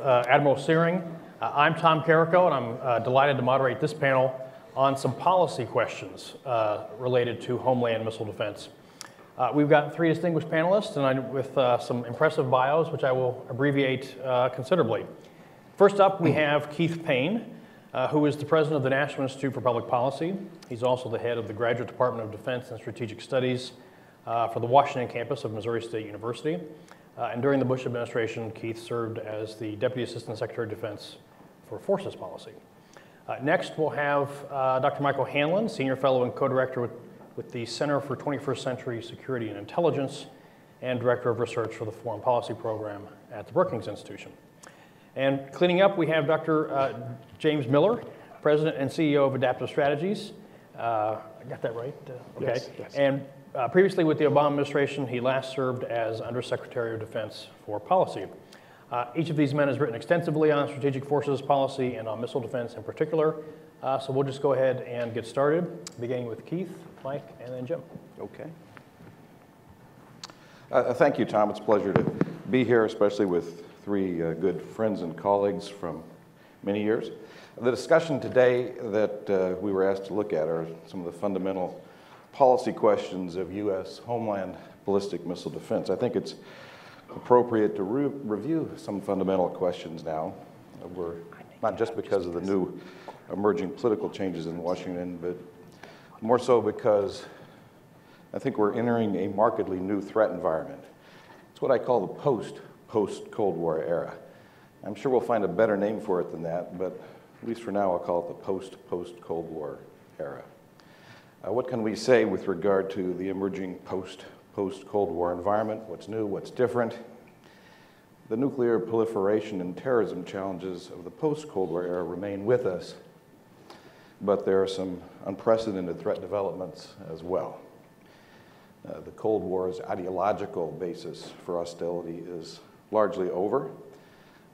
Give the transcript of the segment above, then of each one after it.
uh, Admiral Syring. Uh, I'm Tom Karako, and I'm uh, delighted to moderate this panel on some policy questions uh, related to homeland missile defense. Uh, we've got three distinguished panelists, and I, with uh, some impressive bios, which I will abbreviate considerably. First up, we have Keith Payne, who is the president of the National Institute for Public Policy. He's also the head of the Graduate Department of Defense and Strategic Studies for the Washington campus of Missouri State University. Uh, and during the Bush administration, Keith served as the Deputy Assistant Secretary of Defense for Forces Policy. Uh, next, we'll have uh, Dr. Michael O'Hanlon, Senior Fellow and Co-Director with, with the Center for 21st Century Security and Intelligence and Director of Research for the Foreign Policy Program at the Brookings Institution. And cleaning up, we have Dr. Uh, James Miller, President and CEO of Adaptive Strategies. Uh, I got that right? Uh, okay. Yes, yes. And uh, previously with the Obama administration, he last served as Undersecretary of Defense for Policy. Uh, each of these men has written extensively on strategic forces policy and on missile defense in particular. Uh, so we'll just go ahead and get started, beginning with Keith, Mike, and then Jim. Okay. Uh, uh, thank you, Tom. It's a pleasure to be here, especially with three uh, good friends and colleagues from many years. The discussion today that we were asked to look at are some of the fundamental policy questions of U.S. homeland ballistic missile defense. I think it's appropriate to re review some fundamental questions now. We're not just because of the new emerging political changes in Washington, but more so because I think we're entering a markedly new threat environment. It's what I call the post post Cold War era. I'm sure we'll find a better name for it than that, but at least for now, I'll call it the post post Cold War era. Uh, what can we say with regard to the emerging post, post-Cold War environment? What's new, what's different? The nuclear proliferation and terrorism challenges of the post-Cold War era remain with us, but there are some unprecedented threat developments as well. Uh, the Cold War's ideological basis for hostility is largely over,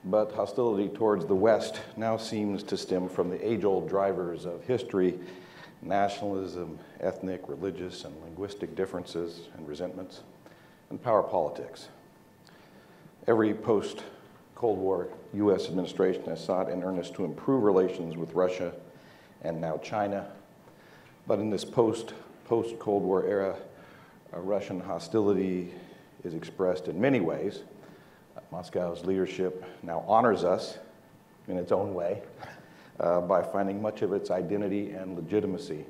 but hostility towards the West now seems to stem from the age-old drivers of history nationalism, ethnic, religious, and linguistic differences and resentments, and power politics. Every post Cold War U.S. administration has sought in earnest to improve relations with Russia and now China. But in this post post Cold War era, Russian hostility is expressed in many ways. Moscow's leadership now honors us in its own way uh, by finding much of its identity and legitimacy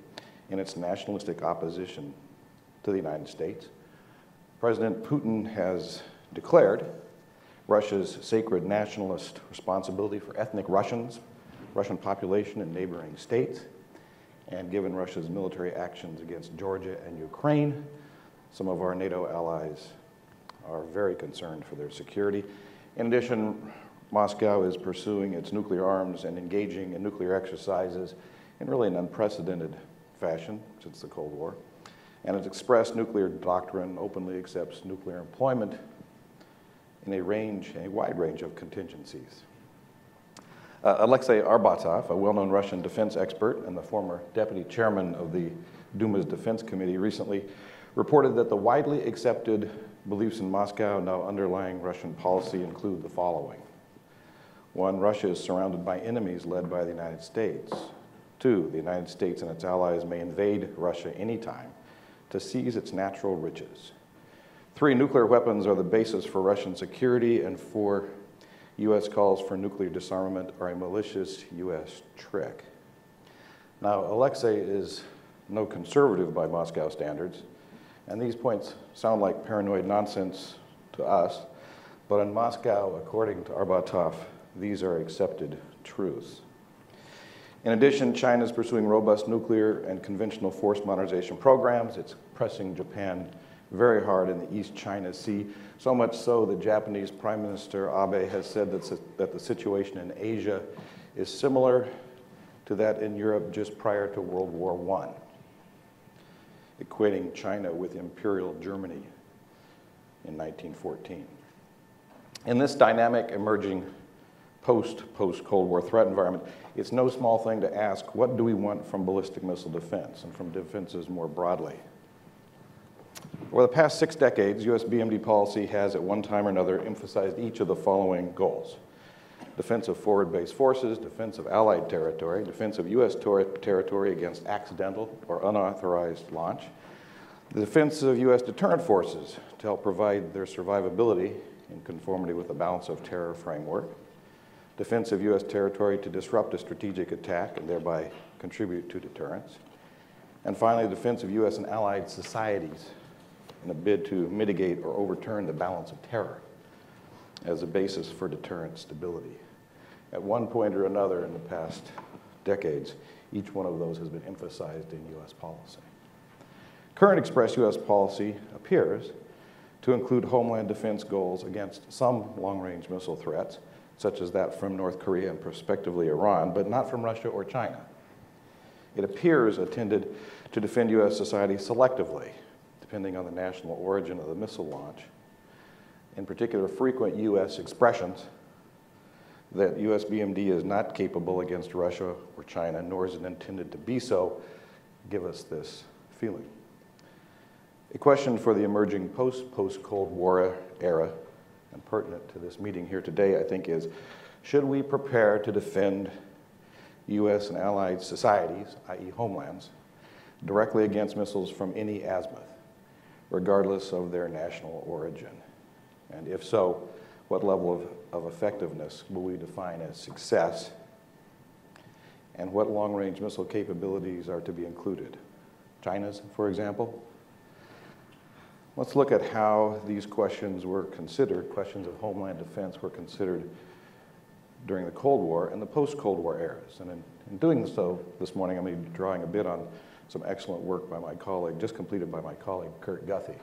in its nationalistic opposition to the United States. President Putin has declared Russia's sacred nationalist responsibility for ethnic Russians, Russian population in neighboring states, and given Russia's military actions against Georgia and Ukraine, some of our NATO allies are very concerned for their security. In addition, Moscow is pursuing its nuclear arms and engaging in nuclear exercises in really an unprecedented fashion since the Cold War. And its expressed nuclear doctrine openly accepts nuclear employment in a range, a wide range of contingencies. Uh, Alexei Arbatov, a well-known Russian defense expert and the former deputy chairman of the Duma's Defense Committee, recently reported that the widely accepted beliefs in Moscow now underlying Russian policy include the following. One, Russia is surrounded by enemies led by the United States. Two, the United States and its allies may invade Russia anytime to seize its natural riches. Three, nuclear weapons are the basis for Russian security. And four, U.S. calls for nuclear disarmament are a malicious U.S. trick. Now, Alexei is no conservative by Moscow standards, and these points sound like paranoid nonsense to us, but in Moscow, according to Arbatov, these are accepted truths. In addition, China is pursuing robust nuclear and conventional force modernization programs. It's pressing Japan very hard in the East China Sea, so much so that Japanese Prime Minister Abe has said that, that the situation in Asia is similar to that in Europe just prior to World War I, equating China with Imperial Germany in 1914. In this dynamic emerging post post Cold War threat environment, it's no small thing to ask what do we want from ballistic missile defense and from defenses more broadly. Over the past six decades, US BMD policy has at one time or another emphasized each of the following goals defense of forward-based forces, defense of allied territory, defense of U.S. ter- territory against accidental or unauthorized launch, the defense of U.S. deterrent forces to help provide their survivability in conformity with the balance of terror framework, defense of U.S. territory to disrupt a strategic attack and thereby contribute to deterrence, and finally, defense of U.S. and allied societies in a bid to mitigate or overturn the balance of terror as a basis for deterrent stability. At one point or another in the past decades, each one of those has been emphasized in U.S. policy. Current express U.S. policy appears to include homeland defense goals against some long range missile threats, such as that from North Korea and prospectively Iran, but not from Russia or China. It appears intended to defend U.S. society selectively, depending on the national origin of the missile launch. In particular, frequent U.S. expressions that U.S. BMD is not capable against Russia or China, nor is it intended to be so, give us this feeling. A question for the emerging post post Cold War era and pertinent to this meeting here today, I think, is should we prepare to defend U.S. and allied societies, i.e., homelands, directly against missiles from any azimuth, regardless of their national origin? And if so, what level of, of effectiveness will we define as success? And what long range missile capabilities are to be included? China's, for example? Let's look at how these questions were considered, questions of homeland defense were considered during the Cold War and the post Cold War eras. And in, in, doing so this morning, I'm going to be drawing a bit on some excellent work by my colleague, just completed by my colleague Kurt Guthe.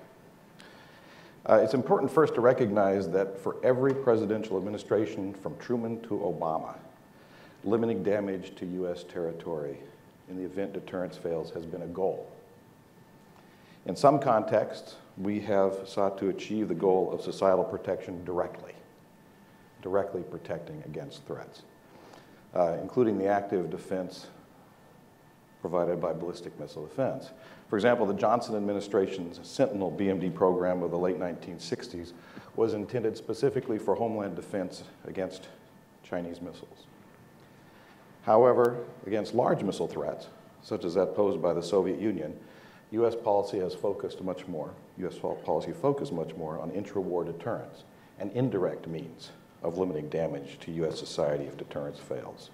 Uh, it's important first to recognize that for every presidential administration from Truman to Obama, limiting damage to U.S. territory in the event deterrence fails has been a goal. In some contexts, we have sought to achieve the goal of societal protection directly, directly protecting against threats, uh, including the active defense provided by ballistic missile defense. For example, the Johnson administration's Sentinel BMD program of the late 1960s was intended specifically for homeland defense against Chinese missiles. However, against large missile threats, such as that posed by the Soviet Union, U.S. policy has focused much more, U.S. policy focused much more on intra-war deterrence and indirect means of limiting damage to U.S. society if deterrence fails.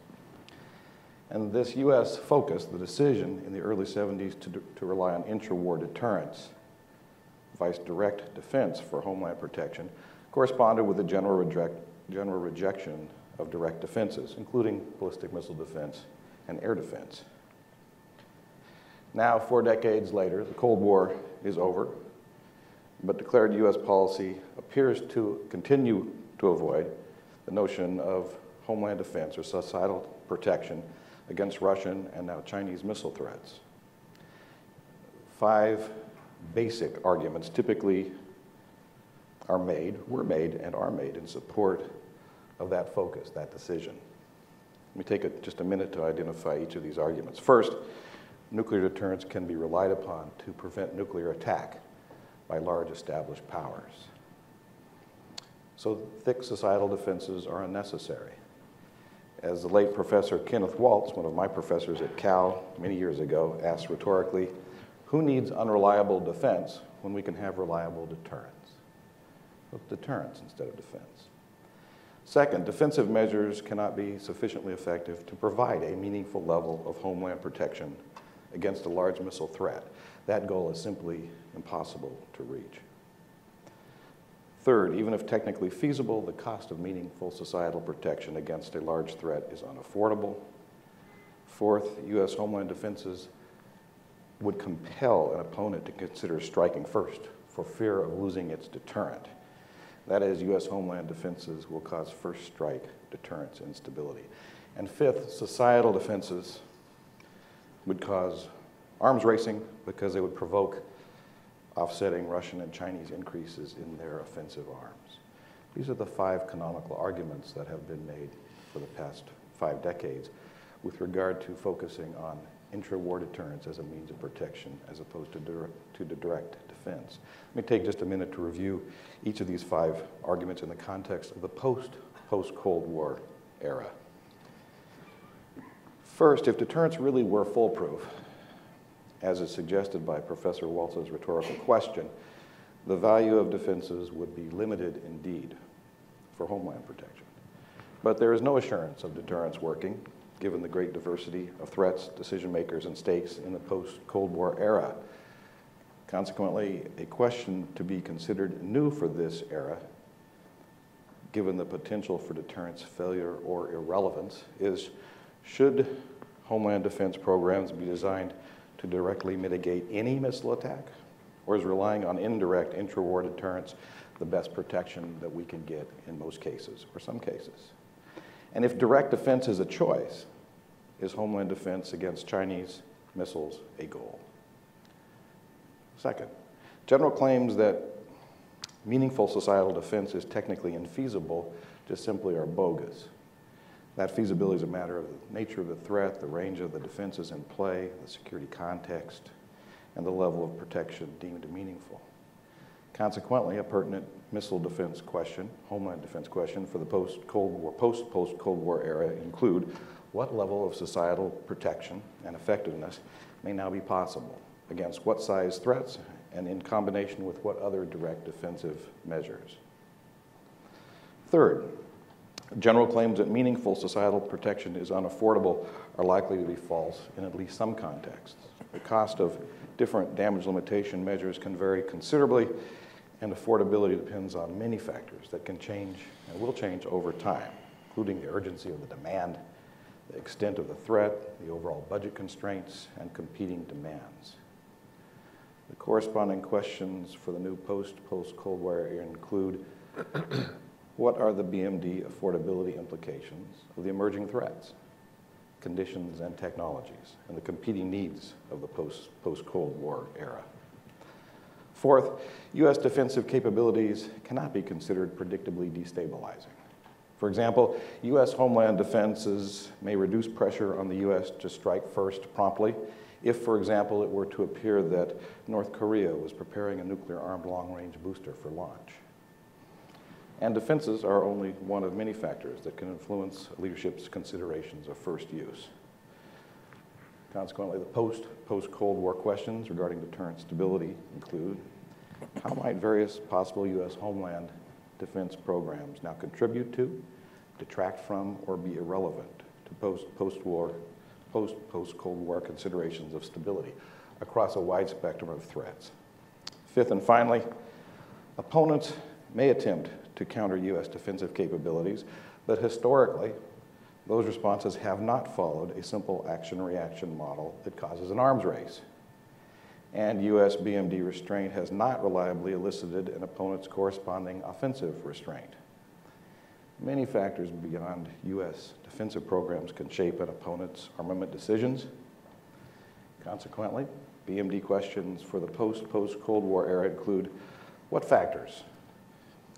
And this U.S. focus, the decision in the early 70s to, to rely on intra-war deterrence, vice direct defense for homeland protection, corresponded with the general, reject, general rejection of direct defenses, including ballistic missile defense and air defense. Now, four decades later, the Cold War is over, but declared U.S. policy appears to continue to avoid the notion of homeland defense or societal protection against Russian and now Chinese missile threats. Five basic arguments typically are made, were made, and are made in support of that focus, that decision. Let me take a, just a minute to identify each of these arguments. First, nuclear deterrence can be relied upon to prevent nuclear attack by large established powers. So thick societal defenses are unnecessary. As the late Professor Kenneth Waltz, one of my professors at Cal many years ago, asked rhetorically, who needs unreliable defense when we can have reliable deterrence? With deterrence instead of defense. Second, defensive measures cannot be sufficiently effective to provide a meaningful level of homeland protection against a large missile threat. That goal is simply impossible to reach. Third, even if technically feasible, the cost of meaningful societal protection against a large threat is unaffordable. Fourth, U.S. Homeland Defenses would compel an opponent to consider striking first for fear of losing its deterrent. That is, U.S. Homeland Defenses will cause first strike deterrence instability. And fifth, societal defenses would cause arms racing because they would provoke offsetting Russian and Chinese increases in their offensive arms. These are the five canonical arguments that have been made for the past five decades with regard to focusing on intra-war deterrence as a means of protection as opposed to, direct, to direct defense. Let me take just a minute to review each of these five arguments in the context of the post, post-Cold War era. First, if deterrence really were foolproof, as is suggested by Professor Waltz's rhetorical question, the value of defenses would be limited indeed for homeland protection. But there is no assurance of deterrence working, given the great diversity of threats, decision makers, and stakes in the post Cold War era. Consequently, a question to be considered new for this era, given the potential for deterrence failure or irrelevance, is should Homeland Defense programs be designed to directly mitigate any missile attack? Or is relying on indirect intra-war deterrence the best protection that we can get in most cases, or some cases? And if direct defense is a choice, is Homeland Defense against Chinese missiles a goal? Second, general claims that meaningful societal defense is technically infeasible just simply are bogus. That feasibility is a matter of the nature of the threat, the range of the defenses in play, the security context, and the level of protection deemed meaningful. Consequently, a pertinent missile defense question, homeland defense question for the post-Cold War, post-post-Cold War era include what level of societal protection and effectiveness may now be possible against what size threats and in combination with what other direct defensive measures. Third, general claims that meaningful societal protection is unaffordable are likely to be false in at least some contexts. The cost of different damage limitation measures can vary considerably, and affordability depends on many factors that can change and will change over time, including the urgency of the demand, the extent of the threat, the overall budget constraints, and competing demands. The corresponding questions for the new post-post-Cold War include what are the BMD affordability implications of the emerging threats, conditions, and technologies, and the competing needs of the post-Cold War era? Fourth, U.S. defensive capabilities cannot be considered predictably destabilizing. For example, U.S. homeland defenses may reduce pressure on the U.S. to strike first promptly if, for example, it were to appear that North Korea was preparing a nuclear-armed long-range booster for launch. And defenses are only one of many factors that can influence leadership's considerations of first use. Consequently, the post, post-Cold War questions regarding deterrent stability include how might various possible U.S. homeland defense programs now contribute to, detract from, or be irrelevant to post, post-war post, post-Cold War considerations of stability across a wide spectrum of threats. Fifth and finally, opponents may attempt to counter U.S. defensive capabilities, but historically, those responses have not followed a simple action-reaction model that causes an arms race. And U.S. BMD restraint has not reliably elicited an opponent's corresponding offensive restraint. Many factors beyond U.S. defensive programs can shape an opponent's armament decisions. Consequently, BMD questions for the post-post-Cold War era include what factors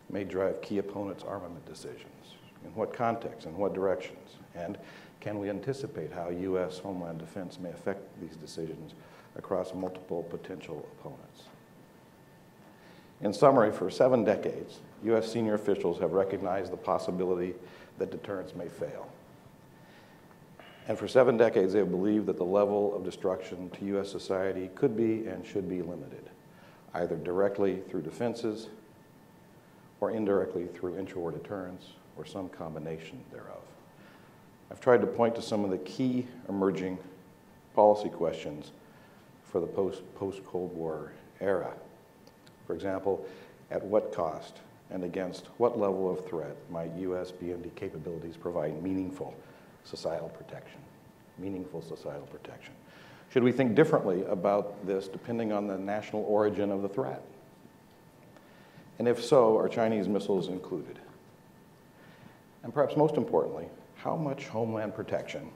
may drive key opponents' armament decisions, in what context, in what directions, and can we anticipate how U.S. Homeland Defense may affect these decisions across multiple potential opponents? In summary, for seven decades, U.S. senior officials have recognized the possibility that deterrence may fail. And for seven decades, they have believed that the level of destruction to U.S. society could be and should be limited, either directly through defenses or indirectly through intra-war deterrence or some combination thereof. I've tried to point to some of the key emerging policy questions for the post, post-Cold War era. For example, at what cost and against what level of threat might U.S. BMD capabilities provide meaningful societal protection? Meaningful societal protection. Should we think differently about this depending on the national origin of the threat? And if so, are Chinese missiles included? And perhaps most importantly, how much homeland protection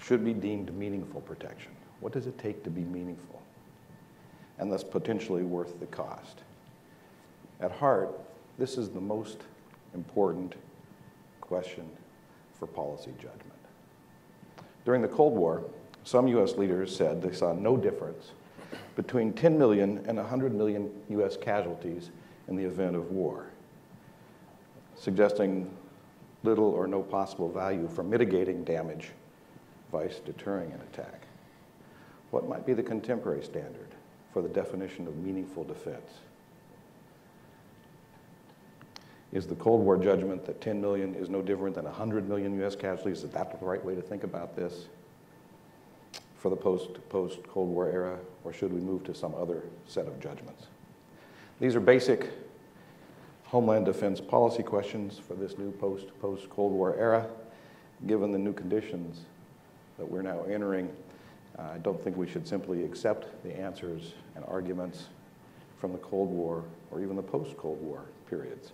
should be deemed meaningful protection? What does it take to be meaningful? And thus potentially worth the cost. At heart, this is the most important question for policy judgment. During the Cold War, some U.S. leaders said they saw no difference between 10 million and 100 million U.S. casualties in the event of war, suggesting little or no possible value for mitigating damage, vice deterring an attack. What might be the contemporary standard for the definition of meaningful defense? Is the Cold War judgment that 10 million is no different than 100 million US casualties? Is that the right way to think about this for the post, post-Cold War era, or should we move to some other set of judgments? These are basic Homeland Defense policy questions for this new post, post-Cold War era. Given the new conditions that we're now entering, I don't think we should simply accept the answers and arguments from the Cold War or even the post-Cold War periods.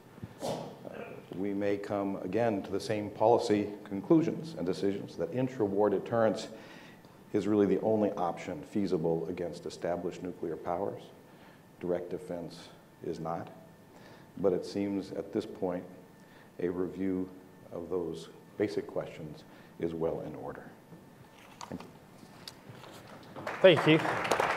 We may come again to the same policy conclusions and decisions that intra-war deterrence is really the only option feasible against established nuclear powers. Direct defense is not. But it seems at this point a review of those basic questions is well in order. Thank you. Thank you,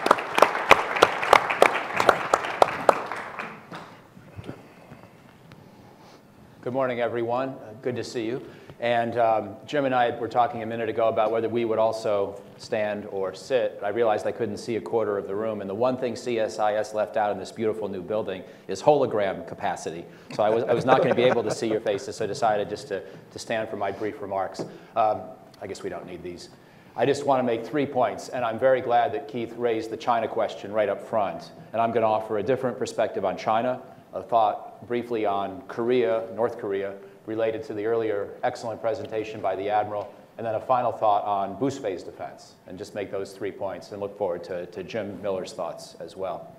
Good morning, everyone. Uh, Good to see you. And um, Jim and I were talking a minute ago about whether we would also stand or sit. I realized I couldn't see a quarter of the room. And the one thing CSIS left out in this beautiful new building is hologram capacity. So I was, I was not going to be able to see your faces, so I decided just to, to stand for my brief remarks. Um, I guess we don't need these. I just want to make three points, and I'm very glad that Keith raised the China question right up front. And I'm going to offer a different perspective on China, a thought briefly on Korea, North Korea, related to the earlier excellent presentation by the Admiral, and then a final thought on boost phase defense, and just make those three points and look forward to, to Jim Miller's thoughts as well.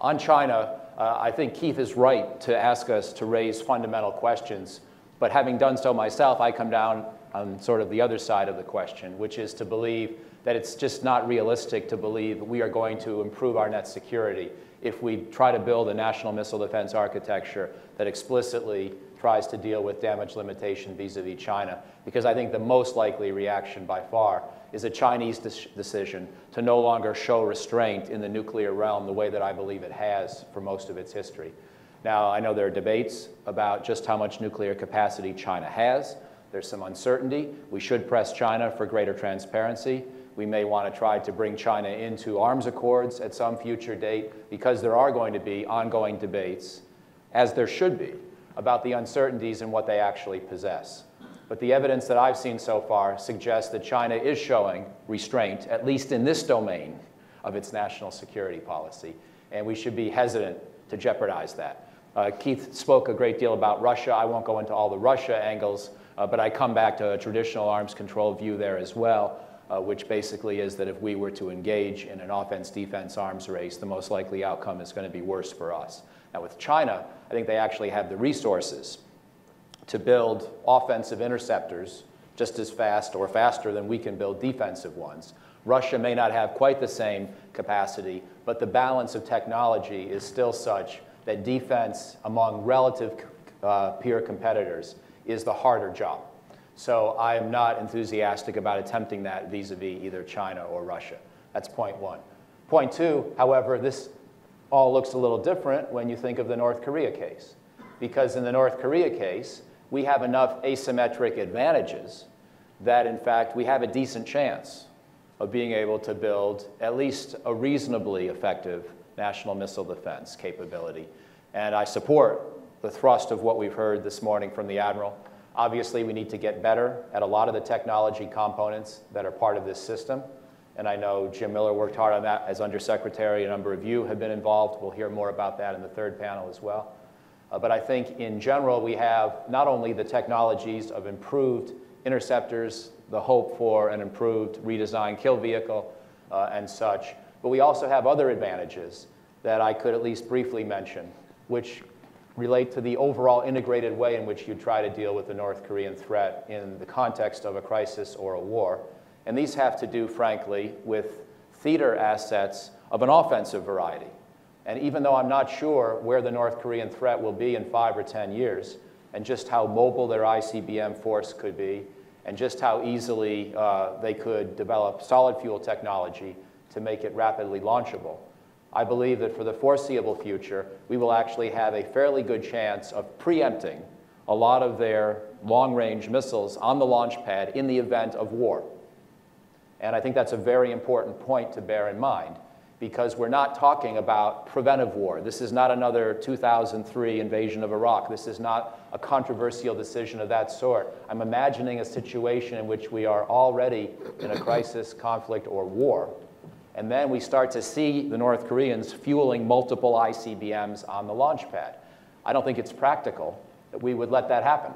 On China, uh, I think Keith is right to ask us to raise fundamental questions, but having done so myself, I come down on sort of the other side of the question, which is to believe that it's just not realistic to believe we are going to improve our net security if we try to build a national missile defense architecture that explicitly tries to deal with damage limitation vis-a-vis China, because I think the most likely reaction by far is a Chinese de decision to no longer show restraint in the nuclear realm the way that I believe it has for most of its history. Now, I know there are debates about just how much nuclear capacity China has. There's some uncertainty. We should press China for greater transparency. We may want to try to bring China into arms accords at some future date because there are going to be ongoing debates, as there should be, about the uncertainties in what they actually possess. But the evidence that I've seen so far suggests that China is showing restraint, at least in this domain of its national security policy, and we should be hesitant to jeopardize that. Uh, Keith spoke a great deal about Russia. I won't go into all the Russia angles, uh, but I come back to a traditional arms control view there as well uh, which basically is that if we were to engage in an offense-defense arms race, the most likely outcome is going to be worse for us. Now with China, I think they actually have the resources to build offensive interceptors just as fast or faster than we can build defensive ones. Russia may not have quite the same capacity, but the balance of technology is still such that defense among relative uh, peer competitors is the harder job. So I am not enthusiastic about attempting that vis-a-vis either China or Russia. That's point one. Point two, however, this all looks a little different when you think of the North Korea case. Because in the North Korea case, we have enough asymmetric advantages that, in fact, we have a decent chance of being able to build at least a reasonably effective national missile defense capability. And I support the thrust of what we've heard this morning from the Admiral Obviously, we need to get better at a lot of the technology components that are part of this system. And I know Jim Miller worked hard on that as Undersecretary. A number of you have been involved. We'll hear more about that in the third panel as well. Uh, but I think in general, we have not only the technologies of improved interceptors, the hope for an improved redesigned kill vehicle uh, and such, but we also have other advantages that I could at least briefly mention, which relate to the overall integrated way in which you try to deal with the North Korean threat in the context of a crisis or a war. And these have to do, frankly, with theater assets of an offensive variety. And even though I'm not sure where the North Korean threat will be in five or 10 years, and just how mobile their ICBM force could be, and just how easily uh, they could develop solid fuel technology to make it rapidly launchable, I believe that for the foreseeable future, we will actually have a fairly good chance of preempting a lot of their long-range missiles on the launch pad in the event of war. And I think that's a very important point to bear in mind because we're not talking about preventive war. This is not another 2003 invasion of Iraq. This is not a controversial decision of that sort. I'm imagining a situation in which we are already in a crisis, conflict, or war. And then we start to see the North Koreans fueling multiple ICBMs on the launch pad. I don't think it's practical that we would let that happen.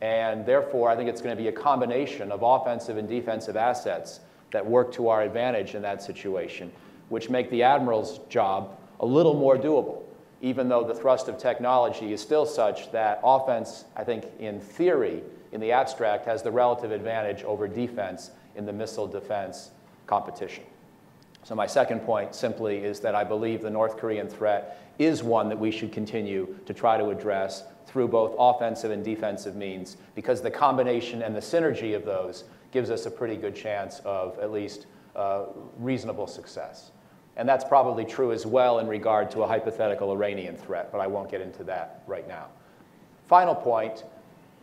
And therefore, I think it's going to be a combination of offensive and defensive assets that work to our advantage in that situation, which make the admiral's job a little more doable, even though the thrust of technology is still such that offense, I think, in theory, in the abstract, has the relative advantage over defense in the missile defense competition. So my second point simply is that I believe the North Korean threat is one that we should continue to try to address through both offensive and defensive means because the combination and the synergy of those gives us a pretty good chance of at least uh, reasonable success. And that's probably true as well in regard to a hypothetical Iranian threat, but I won't get into that right now. Final point,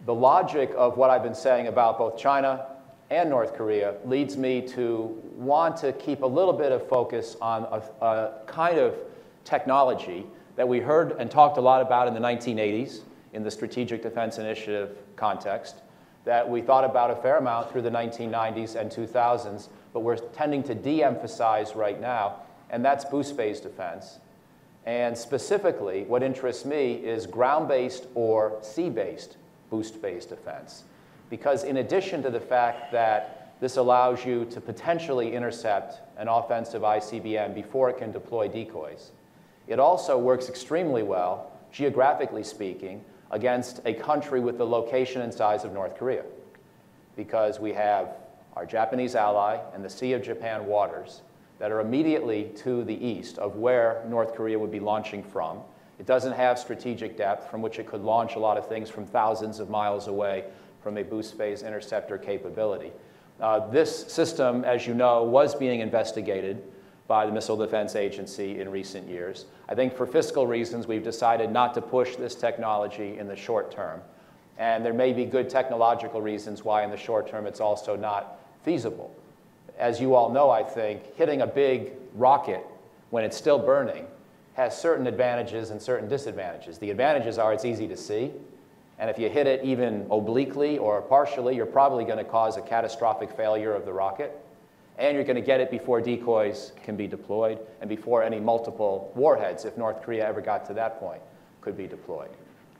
the logic of what I've been saying about both China and North Korea leads me to want to keep a little bit of focus on a, a kind of technology that we heard and talked a lot about in the 1980s in the Strategic Defense Initiative context, that we thought about a fair amount through the 1990s and 2000s, but we're tending to de emphasize right now, and that's boost phase defense. And specifically, what interests me is ground based or sea based boost phase defense. Because in addition to the fact that this allows you to potentially intercept an offensive ICBM before it can deploy decoys, it also works extremely well, geographically speaking, against a country with the location and size of North Korea. Because we have our Japanese ally and the Sea of Japan waters that are immediately to the east of where North Korea would be launching from. It doesn't have strategic depth from which it could launch a lot of things from thousands of miles away from a boost phase interceptor capability. Uh, this system, as you know, was being investigated by the Missile Defense Agency in recent years. I think for fiscal reasons, we've decided not to push this technology in the short term. And there may be good technological reasons why in the short term it's also not feasible. As you all know, I think, hitting a big rocket when it's still burning has certain advantages and certain disadvantages. The advantages are it's easy to see, and if you hit it even obliquely or partially, you're probably going to cause a catastrophic failure of the rocket and you're going to get it before decoys can be deployed and before any multiple warheads, if North Korea ever got to that point, could be deployed.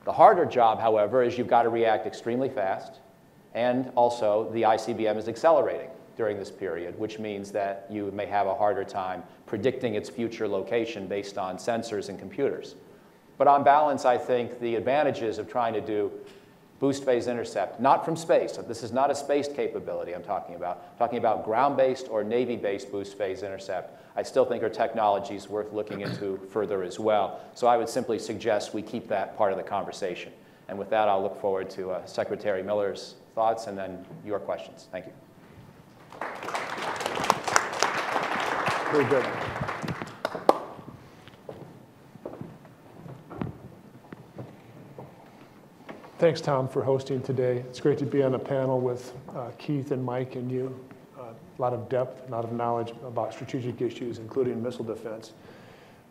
The harder job, however, is you've got to react extremely fast, and also the ICBM is accelerating during this period, which means that you may have a harder time predicting its future location based on sensors and computers. But on balance, I think the advantages of trying to do boost phase intercept, not from space. This is not a space capability I'm talking about. I'm talking about ground-based or Navy-based boost phase intercept. I still think are technologies worth looking into further as well. So I would simply suggest we keep that part of the conversation. And with that, I'll look forward to uh, Secretary Miller's thoughts and then your questions. Thank you. Very good. Thanks, Tom, for hosting today. It's great to be on a panel with uh, Keith and Mike and you. Uh, a lot of depth, a lot of knowledge about strategic issues, including missile defense.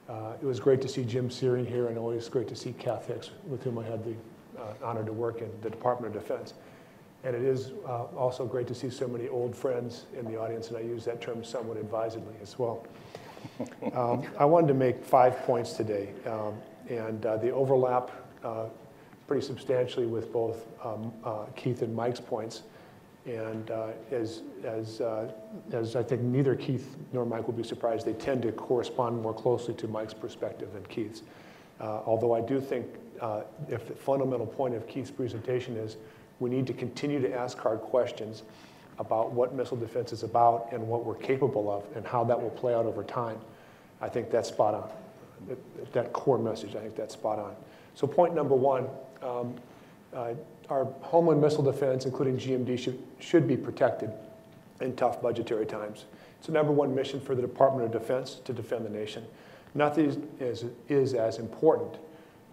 Uh, it was great to see Jim Syring here, and always great to see Kath Hicks, with whom I had the uh, honor to work in the Department of Defense. And it is uh, also great to see so many old friends in the audience, and I use that term somewhat advisedly as well. Um, I wanted to make five points today, um, and uh, they overlap pretty substantially with both um, uh, Keith and Mike's points. And uh, as, as, uh, as I think neither Keith nor Mike will be surprised, they tend to correspond more closely to Mike's perspective than Keith's. Uh, although I do think uh, if the fundamental point of Keith's presentation is we need to continue to ask hard questions about what missile defense is about and what we're capable of and how that will play out over time. I think that's spot on. That, that core message, I think that's spot on. So point number one, um, uh, our homeland missile defense, including GMD, should, should be protected in tough budgetary times. It's the number one mission for the Department of Defense to defend the nation. Nothing is, is as important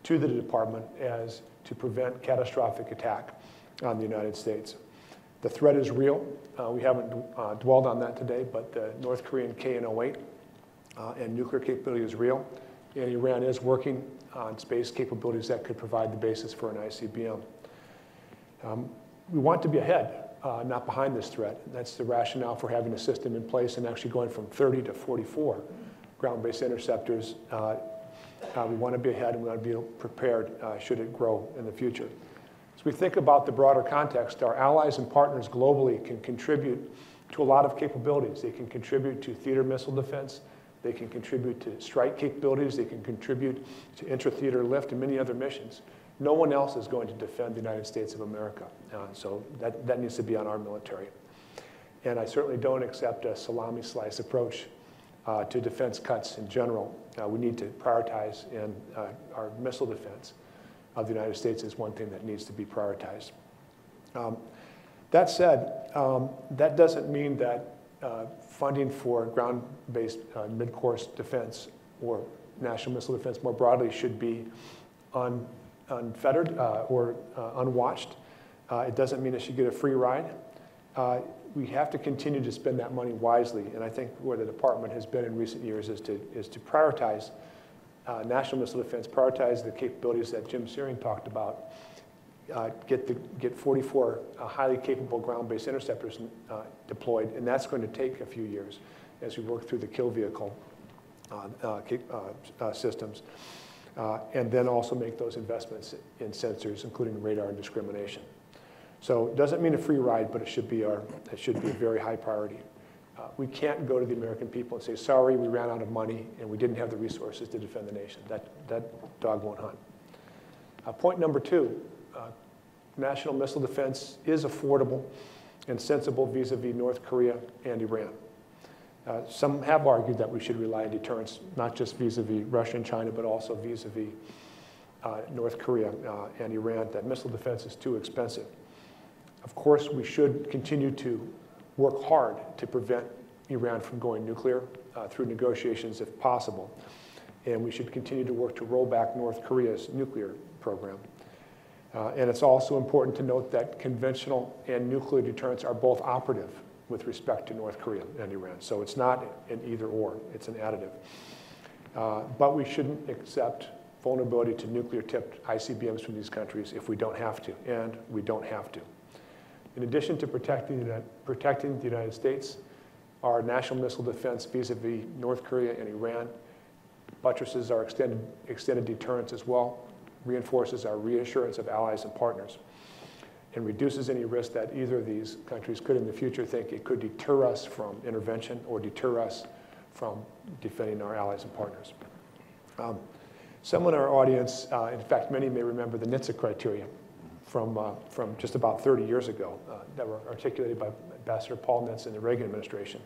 to the department as to prevent catastrophic attack. on the United States. The threat is real. Uh, we haven't uh, dwelled on that today, but the North Korean KN-08 uh, and nuclear capability is real. And Iran is working on space capabilities that could provide the basis for an ICBM. Um, we want to be ahead, uh, not behind this threat. That's the rationale for having a system in place and actually going from 30 to 44 ground-based interceptors. Uh, uh, we want to be ahead and we want to be prepared uh, should it grow in the future. As we think about the broader context, our allies and partners globally can contribute to a lot of capabilities. They can contribute to theater missile defense. They can contribute to strike capabilities. They can contribute to intra-theater lift and many other missions. No one else is going to defend the United States of America. Uh, so that, that needs to be on our military. And I certainly don't accept a salami slice approach uh, to defense cuts in general. Uh, we need to prioritize, and uh, our missile defense of the United States is one thing that needs to be prioritized. Um, that said, um, that doesn't mean that uh, funding for ground-based uh, mid-course defense or national missile defense more broadly should be un, unfettered uh, or uh, unwatched. Uh, it doesn't mean it should get a free ride. Uh, we have to continue to spend that money wisely, and I think where the department has been in recent years is to, is to prioritize national missile defense, prioritize the capabilities that Jim Syring talked about, uh, get, the, get 44 uh, highly capable ground-based interceptors uh, deployed, and that's going to take a few years as we work through the kill vehicle uh, uh, systems. and then also make those investments in sensors, including radar and discrimination. So it doesn't mean a free ride, but it should be, our, it should be a very high priority. We can't go to the American people and say, sorry, we ran out of money and we didn't have the resources to defend the nation. That, that dog won't hunt. Point number two, uh, national missile defense is affordable and sensible vis-a-vis -vis North Korea and Iran. Uh, some have argued that we should rely on deterrence, not just vis-a-vis -vis Russia and China, but also vis-a-vis -vis, uh, North Korea uh, and Iran, that missile defense is too expensive. Of course, we should continue to work hard to prevent Iran from going nuclear uh, through negotiations if possible. And we should continue to work to roll back North Korea's nuclear program. Uh, and it's also important to note that conventional and nuclear deterrence are both operative with respect to North Korea and Iran. So it's not an either or, it's an additive. Uh, but we shouldn't accept vulnerability to nuclear tipped ICBMs from these countries if we don't have to, and we don't have to. In addition to protecting the, protecting the United States, our national missile defense vis-a-vis North Korea and Iran buttresses our extended, extended deterrence as well, reinforces our reassurance of allies and partners, and reduces any risk that either of these countries could in the future think it could deter us from intervention or deter us from defending our allies and partners. Um, some in our audience, uh, in fact, many may remember the Nitze criteria from, uh, from just about 30 years ago uh, that were articulated by Ambassador Paul Nitze in the Reagan administration.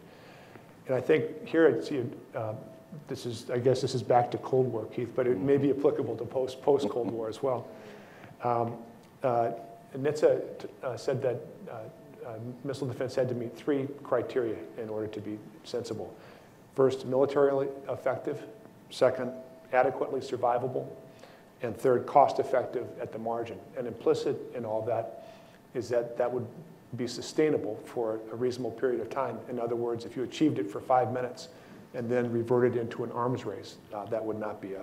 And I think here at this is, I guess this is back to Cold War, Keith, but it may be applicable to post, post Cold War as well. Um, uh, Nitze uh, said that uh, uh, missile defense had to meet three criteria in order to be sensible. First, militarily effective. Second, adequately survivable and third, cost effective at the margin. And implicit in all that is that that would be sustainable for a reasonable period of time. In other words, if you achieved it for five minutes and then reverted into an arms race, uh, that would not be a,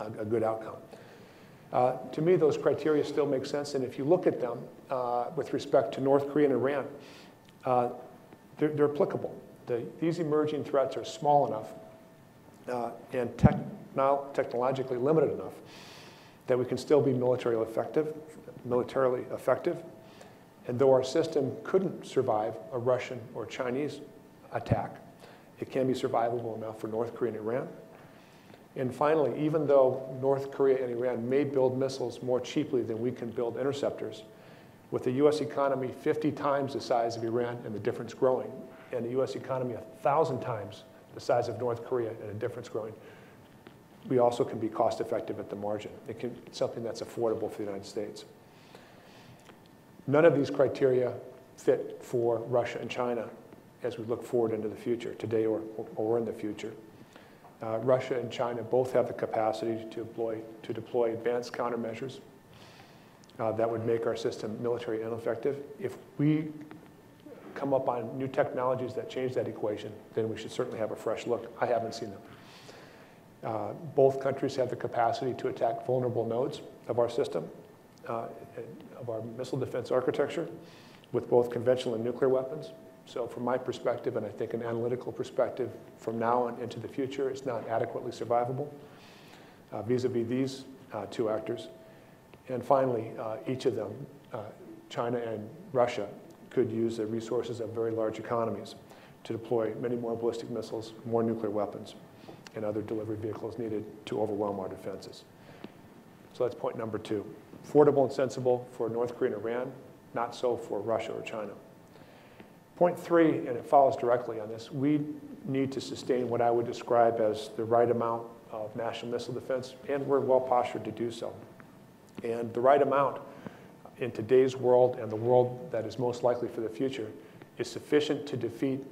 a, a good outcome. Uh, to me, those criteria still make sense, and if you look at them uh, with respect to North Korea and Iran, uh, they're, they're, applicable. The, these emerging threats are small enough uh, and techno technologically limited enough that we can still be militarily effective, militarily effective. And though our system couldn't survive a Russian or Chinese attack, it can be survivable enough for North Korea and Iran. And finally, even though North Korea and Iran may build missiles more cheaply than we can build interceptors, with the US economy 50 times the size of Iran and the difference growing, and the US economy 1,000 times the size of North Korea and the difference growing, we also can be cost effective at the margin. It can something that's affordable for the United States. None of these criteria fit for Russia and China as we look forward into the future, today or, or in the future. Uh, Russia and China both have the capacity to deploy, to deploy advanced countermeasures. uh, that would make our system military ineffective. If we come up on new technologies that change that equation, then we should certainly have a fresh look. I haven't seen them. Uh, both countries have the capacity to attack vulnerable nodes of our system, uh, of our missile defense architecture, with both conventional and nuclear weapons. So from my perspective, and I think an analytical perspective, from now and into the future, it's not adequately survivable uh, vis-a-vis these uh, two actors. And finally, uh, each of them, China and Russia, could use the resources of very large economies to deploy many more ballistic missiles, more nuclear weapons, and other delivery vehicles needed to overwhelm our defenses. So that's point number two. Affordable and sensible for North Korea and Iran, not so for Russia or China. Point three, and it follows directly on this, we need to sustain what I would describe as the right amount of national missile defense, and we're well postured to do so. And the right amount in today's world and the world that is most likely for the future is sufficient to defeat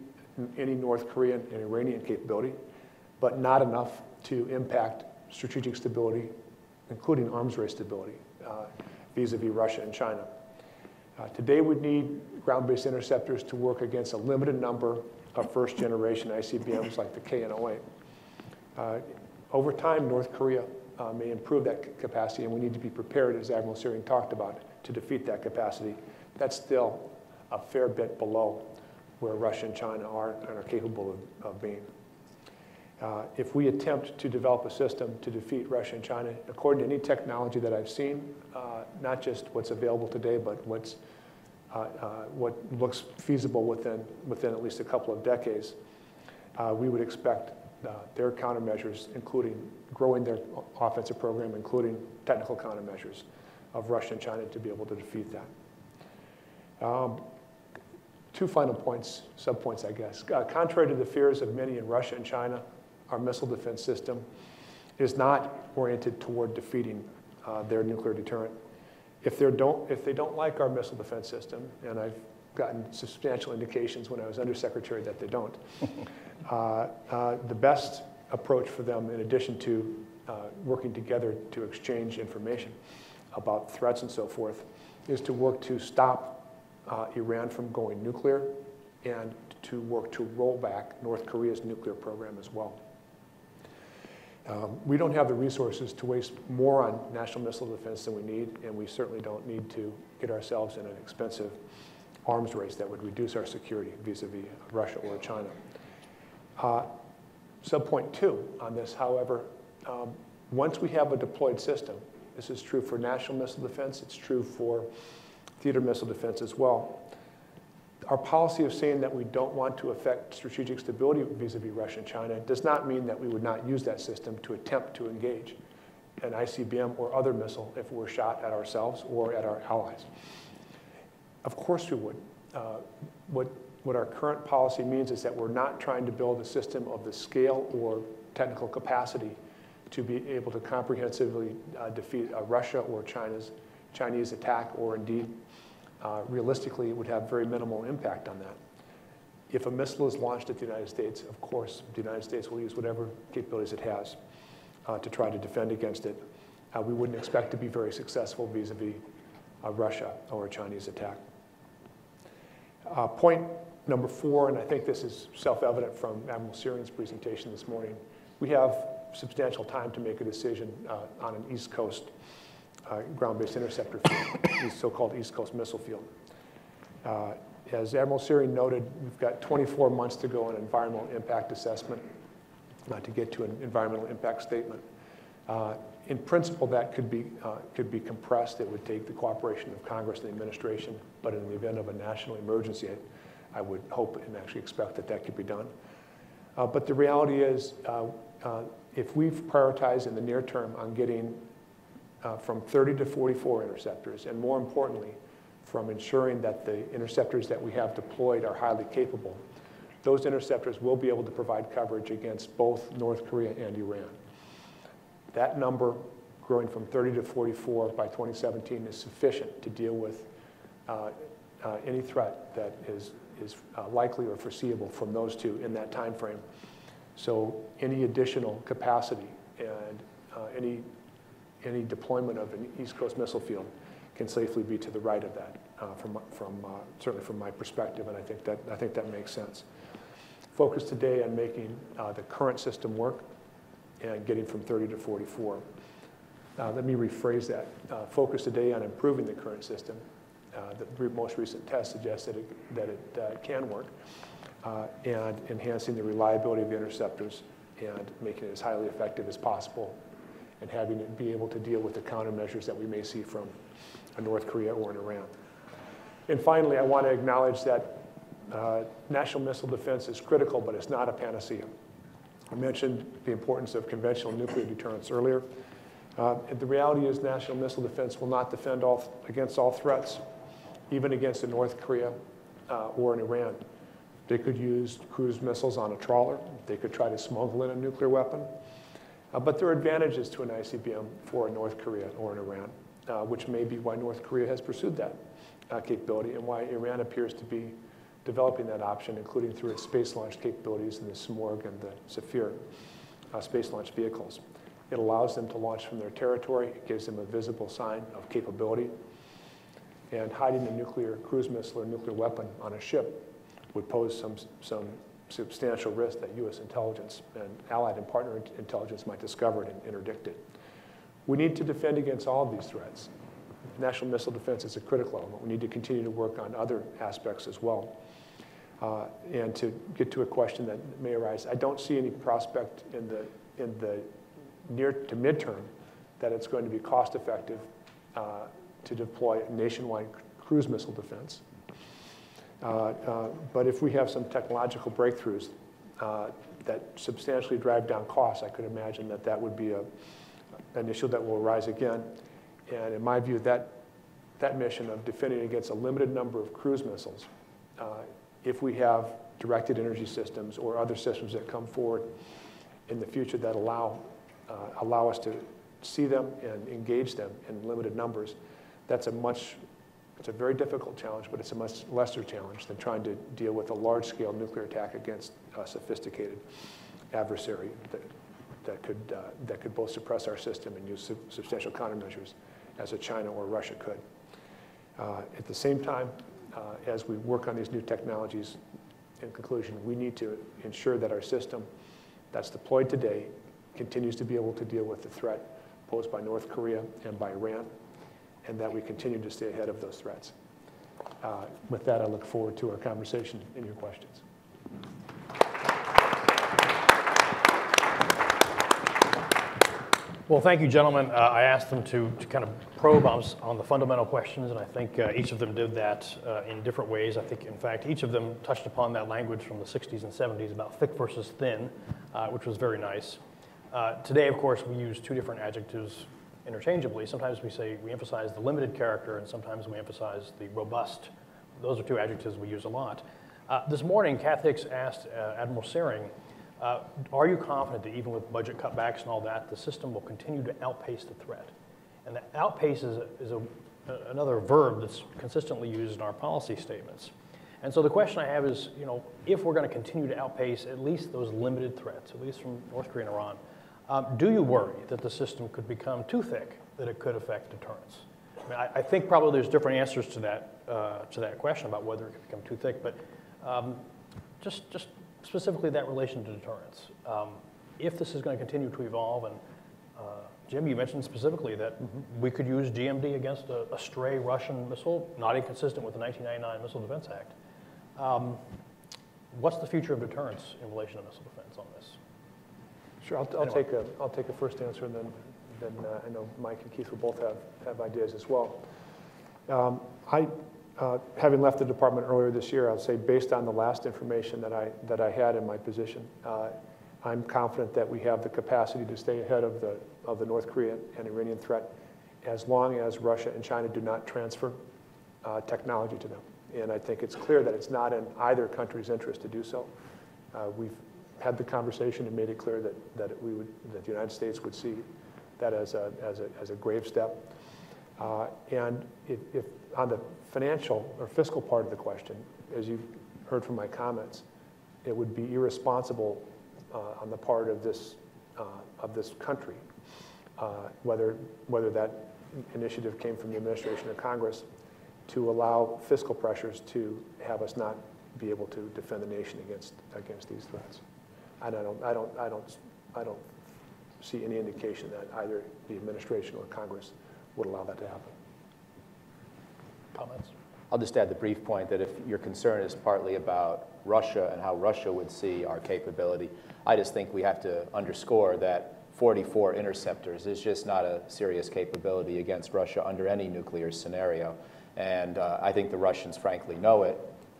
any North Korean and Iranian capability, but not enough to impact strategic stability, including arms race stability, uh, vis-a-vis Russia and China. Uh, today, we need ground-based interceptors to work against a limited number of first-generation ICBMs like the KN-08. Uh, over time, North Korea uh, may improve that capacity, and we need to be prepared, as Admiral Syring talked about, to defeat that capacity. That's still a fair bit below where Russia and China are and are capable of, of being. Uh, if we attempt to develop a system to defeat Russia and China, according to any technology that I've seen, uh, not just what's available today, but what's, uh, uh what looks feasible within, within at least a couple of decades, uh, we would expect uh, their countermeasures, including growing their offensive program, including technical countermeasures of Russia and China to be able to defeat that. Um, two final points, subpoints, I guess. Contrary to the fears of many in Russia and China, our missile defense system is not oriented toward defeating uh, their nuclear deterrent. If, don't, if they don't like our missile defense system, and I've gotten substantial indications when I was undersecretary that they don't, uh, uh, the best approach for them, in addition to uh, working together to exchange information about threats and so forth, is to work to stop uh, Iran from going nuclear and to work to roll back North Korea's nuclear program as well. Um, we don't have the resources to waste more on national missile defense than we need, and we certainly don't need to get ourselves in an expensive arms race that would reduce our security vis-a-vis -vis Russia or China. Uh, subpoint two on this, however, um, once we have a deployed system, this is true for national missile defense, it's true for theater missile defense as well. Our policy of saying that we don't want to affect strategic stability vis-a-vis -vis Russia and China does not mean that we would not use that system to attempt to engage an ICBM or other missile if were shot at ourselves or at our allies. Of course we would. Uh, what what our current policy means is that we're not trying to build a system of the scale or technical capacity to be able to comprehensively uh, defeat a Russia or China's Chinese attack, or indeed, uh, realistically, it would have very minimal impact on that. If a missile is launched at the United States, of course, the United States will use whatever capabilities it has uh, to try to defend against it. Uh, we wouldn't expect to be very successful vis-a-vis -vis, Russia or a Chinese attack. Uh, point Number four, and I think this is self-evident from Admiral Syring's presentation this morning, we have substantial time to make a decision uh, on an East Coast uh, ground-based interceptor field, the so-called East Coast missile field. Uh, as Admiral Syring noted, we've got 24 months to go on environmental impact assessment uh, to get to an environmental impact statement. Uh, in principle, that could be, uh, could be compressed. It would take the cooperation of Congress and the administration, but in the event of a national emergency, I would hope and actually expect that that could be done. Uh, but the reality is, if we've prioritized in the near term on getting uh, from 30 to 44 interceptors, and more importantly, from ensuring that the interceptors that we have deployed are highly capable, those interceptors will be able to provide coverage against both North Korea and Iran. That number growing from 30 to 44 by 2017 is sufficient to deal with uh, uh, any threat that is is uh, likely or foreseeable from those two in that time frame. So any additional capacity and uh, any, any deployment of an East Coast missile field can safely be to the right of that, uh, from, from, uh, certainly from my perspective, and I think that, I think that makes sense. Focus today on making uh, the current system work and getting from 30 to 44. Uh, Let me rephrase that. Uh, Focus today on improving the current system. Uh, The most recent test suggests that it, that it can work, and enhancing the reliability of the interceptors and making it as highly effective as possible, and having it be able to deal with the countermeasures that we may see from North Korea or an Iran. And finally, I want to acknowledge that uh, national missile defense is critical, but it's not a panacea. I mentioned the importance of conventional nuclear deterrence earlier. Uh, the reality is national missile defense will not defend all, against all threats, even against a North Korea uh, or an Iran. They could use cruise missiles on a trawler. They could try to smuggle in a nuclear weapon. Uh, but there are advantages to an ICBM for North Korea or an Iran, uh, which may be why North Korea has pursued that uh, capability and why Iran appears to be developing that option, including through its space launch capabilities in the Simorgh and the Safir uh, space launch vehicles. It allows them to launch from their territory. It gives them a visible sign of capability. And hiding a nuclear cruise missile or nuclear weapon on a ship would pose some, some substantial risk that U.S. intelligence and allied and partner intelligence might discover it and interdict it. We need to defend against all of these threats. National missile defense is a critical element. We need to continue to work on other aspects as well. Uh, and to get to a question that may arise, I don't see any prospect in the, in the near to midterm that it's going to be cost effective uh, to deploy nationwide cruise missile defense. Uh, uh, But if we have some technological breakthroughs uh, that substantially drive down costs, I could imagine that that would be a, an issue that will arise again. And in my view, that, that mission of defending against a limited number of cruise missiles, if we have directed energy systems or other systems that come forward in the future that allow, uh, allow us to see them and engage them in limited numbers, that's a much, it's a very difficult challenge, but it's a much lesser challenge than trying to deal with a large-scale nuclear attack against a sophisticated adversary that, that could, uh, that could both suppress our system and use sub- substantial countermeasures as a China or Russia could. Uh, At the same time, uh, as we work on these new technologies, in conclusion, we need to ensure that our system that's deployed today continues to be able to deal with the threat posed by North Korea and by Iran, and that we continue to stay ahead of those threats. Uh, With that, I look forward to our conversation and your questions. Well, thank you, gentlemen. Uh, I asked them to, to kind of probe on, on the fundamental questions, and I think uh, each of them did that uh, in different ways. I think, in fact, each of them touched upon that language from the 60s and 70s about thick versus thin, uh, which was very nice. Uh, today, of course, we use two different adjectives interchangeably. Sometimes we say we emphasize the limited character, and sometimes we emphasize the robust. Those are two adjectives we use a lot. Uh, this morning, Kath Hicks asked uh, Admiral Syring, uh, Are you confident that even with budget cutbacks and all that, the system will continue to outpace the threat? And the outpace is, a, is a, another verb that's consistently used in our policy statements. And so the question I have is, you know, if we're going to continue to outpace at least those limited threats, at least from North Korea and Iran, um, do you worry that the system could become too thick, that it could affect deterrence? I mean, I, I think probably there's different answers to that, uh, to that question about whether it could become too thick, but um, just, just specifically that relation to deterrence. Um, if this is going to continue to evolve, and uh, Jim, you mentioned specifically that we could use GMD against a, a stray Russian missile, not inconsistent with the 1999 Missile Defense Act. Um, what's the future of deterrence in relation to missile defense on this? Sure, I'll, I'll Anyway. take a, I'll take a first answer, and then, then uh, I know Mike and Keith will both have, have ideas as well. Um, I, uh, having left the department earlier this year, I'll say based on the last information that I, that I had in my position, uh, I'm confident that we have the capacity to stay ahead of the, of the North Korean and Iranian threat as long as Russia and China do not transfer uh, technology to them. And I think it's clear that it's not in either country's interest to do so. Uh, We've had the conversation and made it clear that, that we would, that the United States would see that as a, as a, as a grave step. Uh, And if, if, on the financial or fiscal part of the question, as you heard from my comments, it would be irresponsible uh, on the part of this, uh, of this country, uh, whether, whether that initiative came from the administration or Congress to allow fiscal pressures to have us not be able to defend the nation against, against these threats. And I don't, I don't, I don't, I don't see any indication that either the administration or Congress would allow that to happen. Comments? I'll just add the brief point that if your concern is partly about Russia and how Russia would see our capability, I just think we have to underscore that 44 interceptors is just not a serious capability against Russia under any nuclear scenario. And uh, I think the Russians frankly know it,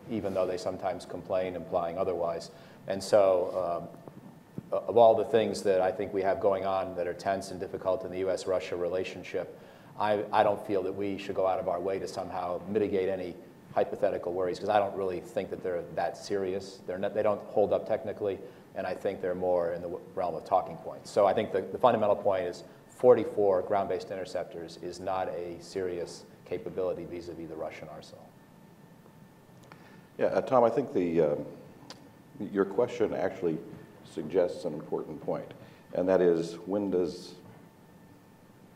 even though they sometimes complain, implying otherwise. And so, um, of all the things that I think we have going on that are tense and difficult in the US Russia relationship, I, I don't feel that we should go out of our way to somehow mitigate any hypothetical worries because I don't really think that they're that serious. They're not, they don't hold up technically, and I think they're more in the realm of talking points. So I think the, the fundamental point is 44 ground based interceptors is not a serious capability vis a vis the Russian arsenal. Yeah, uh, Tom, I think the, um, your question actually suggests an important point, and that is when does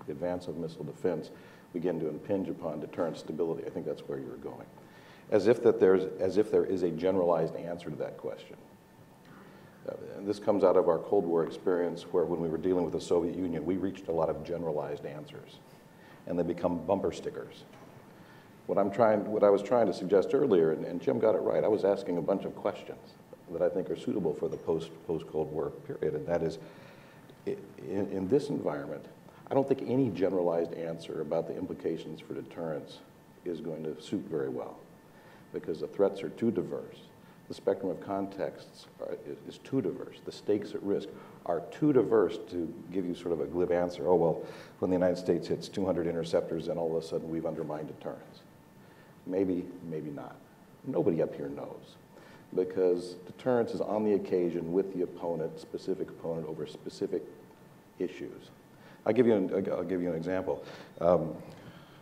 the advance of missile defense begin to impinge upon deterrent stability? I think that's where you're going. As if, that there's, as if there is a generalized answer to that question. Uh, and this comes out of our Cold War experience where when we were dealing with the Soviet Union, we reached a lot of generalized answers, and they become bumper stickers. What, I'm trying, what I was trying to suggest earlier, and, and Jim got it right, I was asking a bunch of questions that I think are suitable for the post, post-Cold War period, and that is, in, in this environment, I don't think any generalized answer about the implications for deterrence is going to suit very well because the threats are too diverse. The spectrum of contexts are, is too diverse. The stakes at risk are too diverse to give you sort of a glib answer. Oh, well, when the United States hits 200 interceptors, then all of a sudden we've undermined deterrence. Maybe, maybe not. Nobody up here knows because deterrence is on the occasion with the opponent, specific opponent, over specific issues. I'll give you an, I'll give you an example. Um,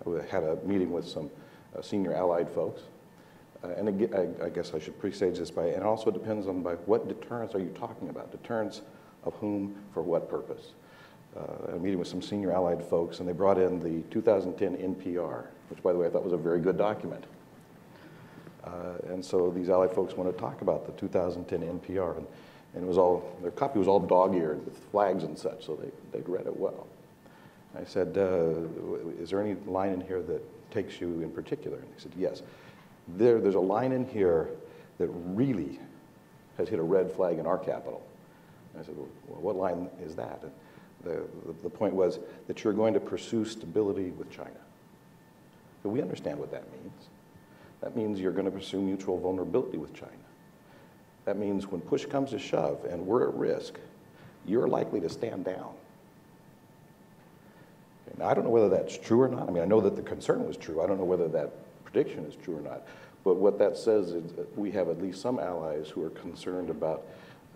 I had a meeting with some uh, senior Allied folks, uh, and I, I, guess I should presage this by, and it also depends on by what deterrence are you talking about? Deterrence of whom for what purpose? Uh, a meeting with some senior Allied folks, and they brought in the 2010 NPR, which, by the way, I thought was a very good document. Uh, and so these Allied folks want to talk about the 2010 NPR, and, and it was all their copy was all dog-eared with flags and such, so they they'd read it well. I said, uh, "Is there any line in here that takes you in particular?" And they said, "Yes." There, there's a line in here that really has hit a red flag in our capital. And I said, well, what line is that? And the, the, the point was that you're going to pursue stability with China. But we understand what that means. That means you're going to pursue mutual vulnerability with China. That means when push comes to shove and we're at risk, you're likely to stand down. Now, I don't know whether that's true or not. I mean, I know that the concern was true. I don't know whether that prediction is true or not. But what that says is that we have at least some allies who are concerned about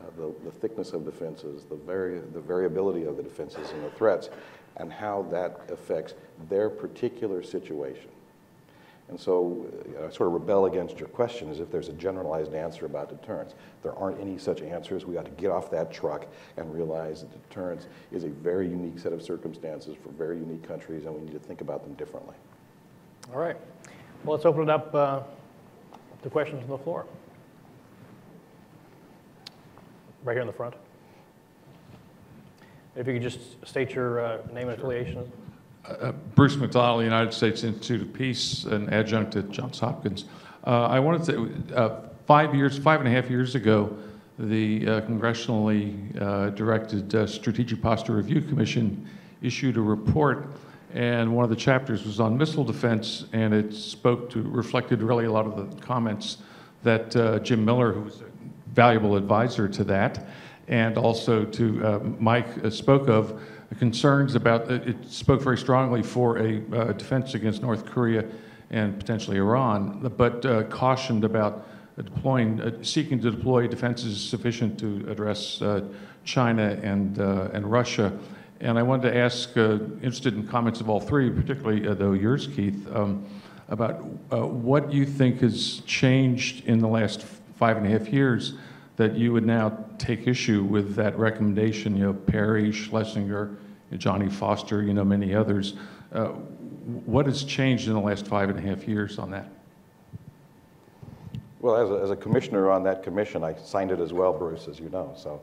uh, the, the, thickness of defenses, the, vari the variability of the defenses and the threats, and how that affects their particular situation. And so I sort of rebel against your question as if there's a generalized answer about deterrence. There aren't any such answers. We got to get off that truck and realize that deterrence is a very unique set of circumstances for very unique countries, and we need to think about them differently. All right. Well, let's open it up uh, to questions from the floor. Right here in the front. If you could just state your uh, name and affiliation. Uh, Bruce MacDonald, United States Institute of Peace, an adjunct at Johns Hopkins. Uh, I wanted to, uh, five years, five and a half years ago, the uh, congressionally uh, directed uh, Strategic Posture Review Commission issued a report, and one of the chapters was on missile defense, and it spoke to, reflected really a lot of the comments that Jim Miller, who was a valuable advisor to that, and also to Mike spoke of, concerns about, it spoke very strongly for a uh, defense against North Korea and potentially Iran, but uh, cautioned about deploying, uh, seeking to deploy defenses sufficient to address uh, China and, uh, and Russia. And I wanted to ask, uh, interested in comments of all three, particularly though yours, Keith, um, about what you think has changed in the last five and a half years that you would now take issue with that recommendation, you know, Perry, Schlesinger, Johnny Foster, you know, many others, Uh, What has changed in the last five and a half years on that? Well, as a, as a commissioner on that commission, I signed it as well, Bruce, as you know, so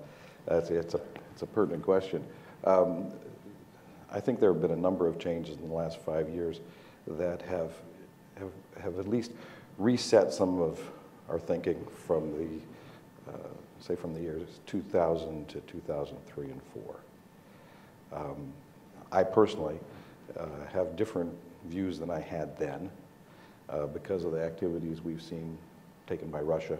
that's, it's a, it's a pertinent question. Um, I think there have been a number of changes in the last five years that have, have, have at least reset some of our thinking from the, say, from the years 2000 to 2003 and 4. Um, I personally uh, have different views than I had then uh, because of the activities we've seen taken by Russia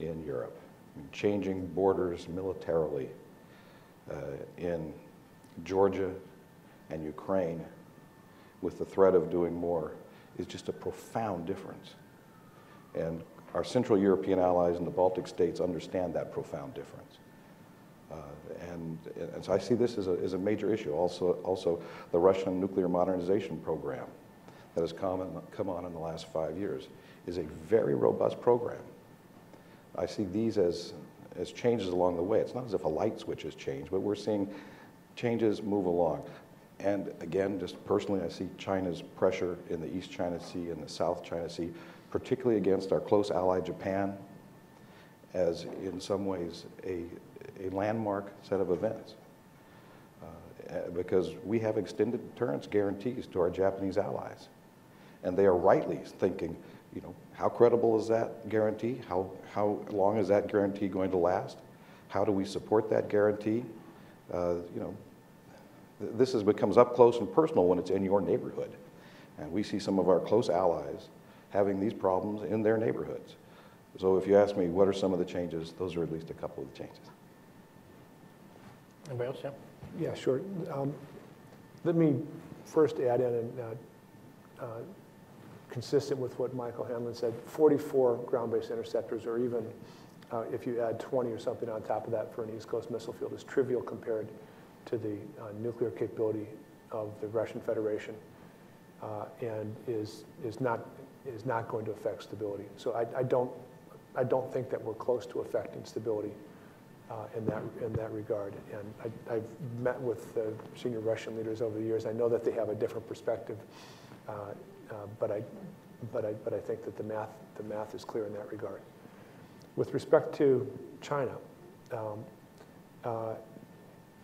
in Europe. I mean, changing borders militarily uh, in Georgia and Ukraine with the threat of doing more is just a profound difference. And our Central European allies and the Baltic states understand that profound difference. Uh, and, and so I see this as a, as a major issue. Also, also, the Russian nuclear modernization program that has come, in, come on in the last five years is a very robust program. I see these as, as changes along the way. It's not as if a light switch has changed, but we're seeing changes move along. And again, just personally, I see China's pressure in the East China Sea and the South China Sea, particularly against our close ally Japan, as in some ways a, a landmark set of events. Uh, because we have extended deterrence guarantees to our Japanese allies. And they are rightly thinking, you know, how credible is that guarantee? How, how long is that guarantee going to last? How do we support that guarantee? Uh, you know, th- this is, becomes up close and personal when it's in your neighborhood. And we see some of our close allies having these problems in their neighborhoods. So if you ask me, what are some of the changes? Those are at least a couple of the changes. Anybody else? Yeah. Yeah, sure. Um, Let me first add in, and uh, uh, consistent with what Michael Hanlon said, 44 ground-based interceptors, or even uh, if you add 20 or something on top of that for an East Coast missile field, is trivial compared to the uh, nuclear capability of the Russian Federation, uh, and is, is, not, is not going to affect stability. So I, I, don't, I don't think that we're close to affecting stability uh, in that in that regard. And I, I've met with the senior Russian leaders over the years. I know that they have a different perspective, uh, uh, but I but I but I think that the math the math is clear in that regard. With respect to China, um, uh,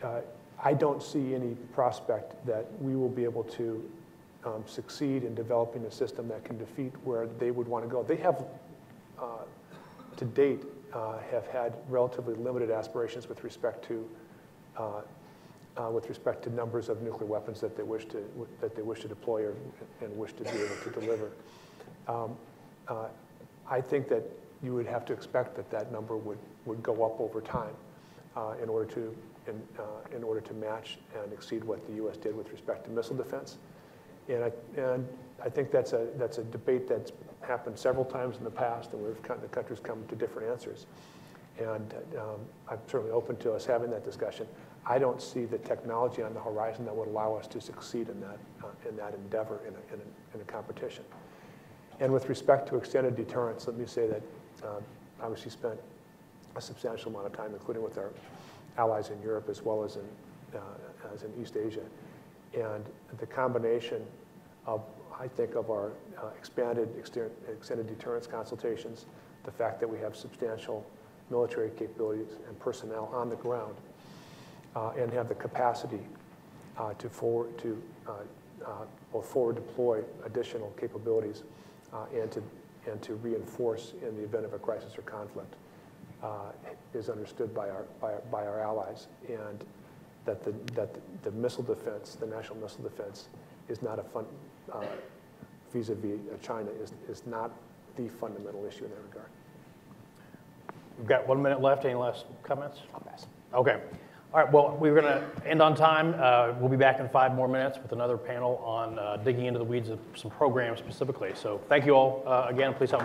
uh, I don't see any prospect that we will be able to um, succeed in developing a system that can defeat where they would want to go. They have, uh, to date, uh, have had relatively limited aspirations with respect to uh, uh, with respect to numbers of nuclear weapons that they wish to that they wish to deploy or, and wish to be able to deliver. Um, uh, I think that you would have to expect that that number would would go up over time uh, in order to in, in order to match and exceed what the U.S. did with respect to missile defense. And I, and I think that's a, that's a debate that's happened several times in the past, and we've kind the country's come to different answers. And um, I'm certainly open to us having that discussion. I don't see the technology on the horizon that would allow us to succeed in that, uh, in that endeavor in a, in, a, in a competition. And with respect to extended deterrence, let me say that uh, obviously spent a substantial amount of time, including with our allies in Europe as well as in, uh, as in East Asia. And the combination of, I think, of our uh, expanded extended deterrence consultations, the fact that we have substantial military capabilities and personnel on the ground, uh, and have the capacity uh, to forward to uh, uh, both forward deploy additional capabilities uh, and to and to reinforce in the event of a crisis or conflict is understood by our, by by our allies, and that the that the missile defense, the national missile defense, is not a fun uh, vis-a-vis China is is not the fundamental issue in that regard. We've got one minute left. Any last comments? I'll pass. Okay. All right, well, we're going to end on time. Uh, we'll be back in five more minutes with another panel on uh, digging into the weeds of some programs specifically. So thank you all uh, again. Please help